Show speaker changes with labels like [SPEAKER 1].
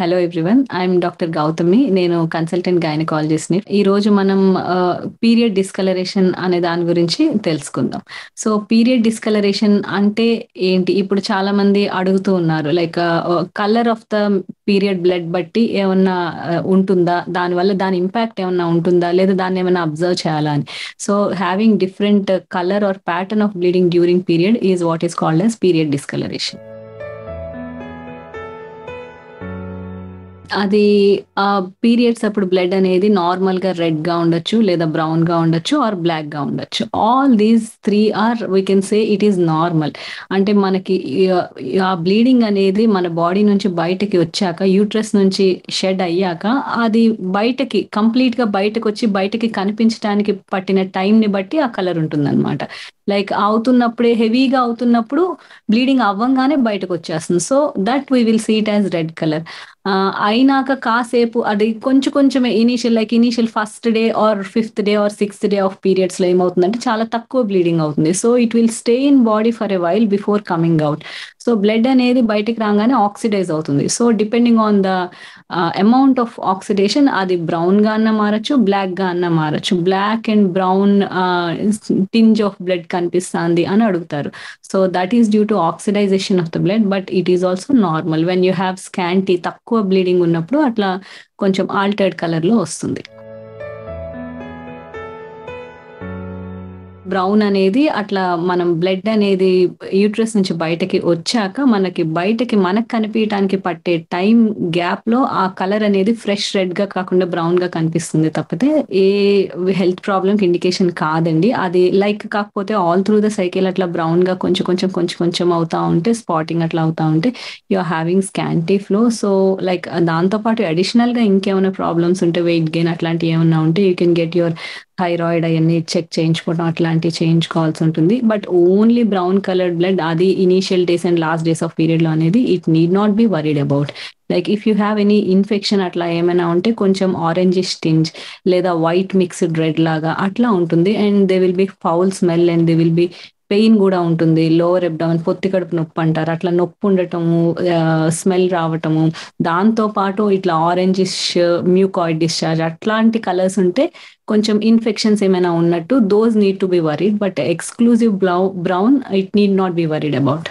[SPEAKER 1] Hello everyone I'm doctor Gautami నేను consultant గైనకాలజిస్ట్ని ఈ రోజు మనం పీరియడ్ డిస్కలరేషన్ అనే దాని గురించి తెలుసుకుందాం. సో పీరియడ్ డిస్కలరేషన్ అంటే ఏంటి? ఇప్పుడు చాలా మంది అడుగుతూ ఉన్నారు like colour of the period blood బట్టి ఏమన్నా ఉంటుందా? దానివల్ల దాని ఇంపాక్ట్ ఏమన్నా ఉంటుందా? లేదా దాన్ని ఏమైనా అబ్జర్వ్ చేయాలా అని. So having different colour or pattern of bleeding during period is what is called as period discolouration అది ఆ పీరియడ్స్ అప్పుడు బ్లడ్ అనేది నార్మల్గా రెడ్గా ఉండొచ్చు లేదా బ్రౌన్గా ఉండొచ్చు ఆర్ బ్లాక్గా ఉండొచ్చు. All these three or we can say it is normal అంటే మనకి ఆ బ్లీడింగ్ అనేది మన బాడీ నుంచి బయటకి వచ్చాక యూట్రస్ నుంచి షెడ్ అయ్యాక అది బయటకి కంప్లీట్గా బయటకు వచ్చి బయటకి కనిపించడానికి పట్టిన టైం ని బట్టి ఆ కలర్ ఉంటుందన్నమాట. లైక్ అవుతున్నప్పుడే హెవీగా అవుతున్నప్పుడు బ్లీడింగ్ అవ్వంగానే బయటకు వచ్చేస్తుంది. So that we will see it as red colour అయినాక కాసేపు అది కొంచెం కొంచెమే initial like initial first day or fifth day or sixth day of పీరియడ్స్లో ఏమవుతుందంటే చాలా తక్కువ బ్లీడింగ్ అవుతుంది. So it will stay in body for a while before coming out so blood అనేది బయటికి రాగానే ఆక్సిడైజ్ అవుతుంది. So depending on the amount of oxidation అది బ్రౌన్గా అన్న మారచ్చు బ్లాక్గా అన్న మారచ్చు. Black and brown tinge of blood కనిపిస్తుంది అని అడుగుతారు. So that is due to oxidisation of the blood but it is also normal. When you have scanty తక్కువ బ్లీడింగ్ ఉన్నప్పుడు అట్లా కొంచెం ఆల్టర్డ్ కలర్లో వస్తుంది. బ్రౌన్ అనేది అట్లా మనం బ్లడ్ అనేది యూట్రస్ నుంచి బయటకి వచ్చాక మనకి బయటకి మనకు కనిపించడానికి పట్టే టైం గ్యాప్లో ఆ కలర్ అనేది ఫ్రెష్ రెడ్గా కాకుండా బ్రౌన్గా కనిపిస్తుంది తప్పితే ఏ హెల్త్ ప్రాబ్లమ్కి ఇండికేషన్ కాదండి. అది లైక్ కాకపోతే ఆల్ త్రూ ద సైకిల్ అట్లా బ్రౌన్గా కొంచెం కొంచెం కొంచెం కొంచెం అవుతా ఉంటే స్పాటింగ్ అట్లా అవుతా ఉంటే you are having scanty flow. So like దాంతో పాటు అడిషనల్గా ఇంకేమైనా ప్రాబ్లమ్స్ ఉంటే వెయిట్ గెయిన్ అట్లాంటివి ఏమైనా ఉంటే you can get your thyroid అవన్నీ చెక్ చేయించుకోవడం అట్లాంటివి చేయించుకోవాల్సి ఉంటుంది. But only brown coloured blood అది initial days and last days of పీరియడ్లో అనేది it need not be worried about like if you have any infection అట్లా ఏమైనా ఉంటే కొంచెం ఆరెంజ్ స్టింజ్ లేదా వైట్ మిక్స్డ్ రెడ్ లాగా అట్లా ఉంటుంది. And they will be foul smell and they will be pain కూడా ఉంటుంది లోవర్ ఎబ్డమన్ పొత్తి కడుపు నొప్పి అంటారు. అట్లా నొప్పి ఉండటము స్మెల్ రావటము. దాంతో పాటు ఇట్లా ఆరెంజిష్ మ్యూకాయిడ్ డిశ్చార్జ్ అట్లాంటి కలర్స్ ఉంటే కొంచెం ఇన్ఫెక్షన్స్ ఏమైనా ఉన్నట్టు those need to be worried but exclusive brow brown it need not be worried about